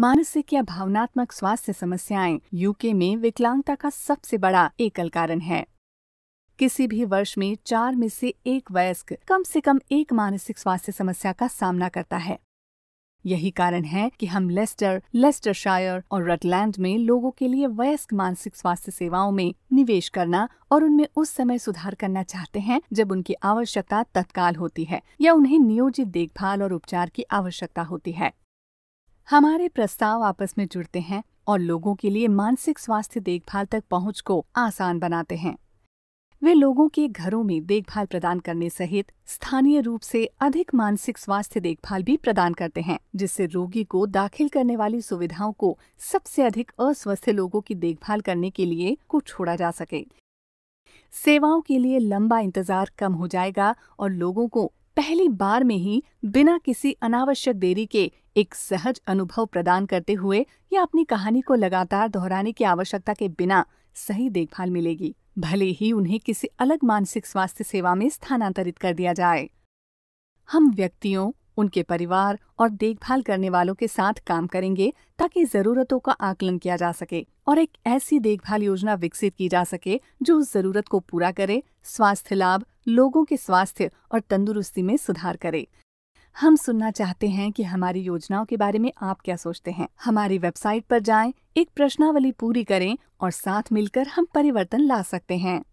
मानसिक या भावनात्मक स्वास्थ्य समस्याएँ यूके में विकलांगता का सबसे बड़ा एकल कारण है। किसी भी वर्ष में चार में से एक वयस्क कम से कम एक मानसिक स्वास्थ्य समस्या का सामना करता है। यही कारण है कि हम लेस्टर, लेस्टरशायर और रटलैंड में लोगों के लिए वयस्क मानसिक स्वास्थ्य सेवाओं में निवेश करना और उनमें उस समय सुधार करना चाहते हैं जब उनकी आवश्यकता तत्काल होती है या उन्हें नियोजित देखभाल और उपचार की आवश्यकता होती है। हमारे प्रस्ताव आपस में जुड़ते हैं और लोगों के लिए मानसिक स्वास्थ्य देखभाल तक पहुँच को आसान बनाते हैं। वे लोगों के घरों में देखभाल प्रदान करने सहित स्थानीय रूप से अधिक मानसिक स्वास्थ्य देखभाल भी प्रदान करते हैं, जिससे रोगी को दाखिल करने वाली सुविधाओं को सबसे अधिक अस्वस्थ लोगों की देखभाल करने के लिए को छोड़ा जा सके। सेवाओं के लिए लंबा इंतज़ार कम हो जाएगा और लोगों को पहली बार में ही बिना किसी अनावश्यक देरी के एक सहज अनुभव प्रदान करते हुए या अपनी कहानी को लगातार दोहराने की आवश्यकता के बिना सही देखभाल मिलेगी। भले ही उन्हें किसी अलग मानसिक स्वास्थ्य सेवा में स्थानांतरित कर दिया जाए। हम व्यक्तियों, उनके परिवार और देखभाल करने वालों के साथ काम करेंगे ताकि जरूरतों का आकलन किया जा सके और एक ऐसी देखभाल योजना विकसित की जा सके जो उस ज़रूरत को पूरा करे, स्वास्थ्य लाभ, लोगों के स्वास्थ्य और तंदुरुस्ती में सुधार करे। हम सुनना चाहते हैं कि हमारी योजनाओं के बारे में आप क्या सोचते हैं। हमारी वेबसाइट पर जाएँ, एक प्रश्नावली पूरी करें और साथ मिलकर हम परिवर्तन ला सकते हैं।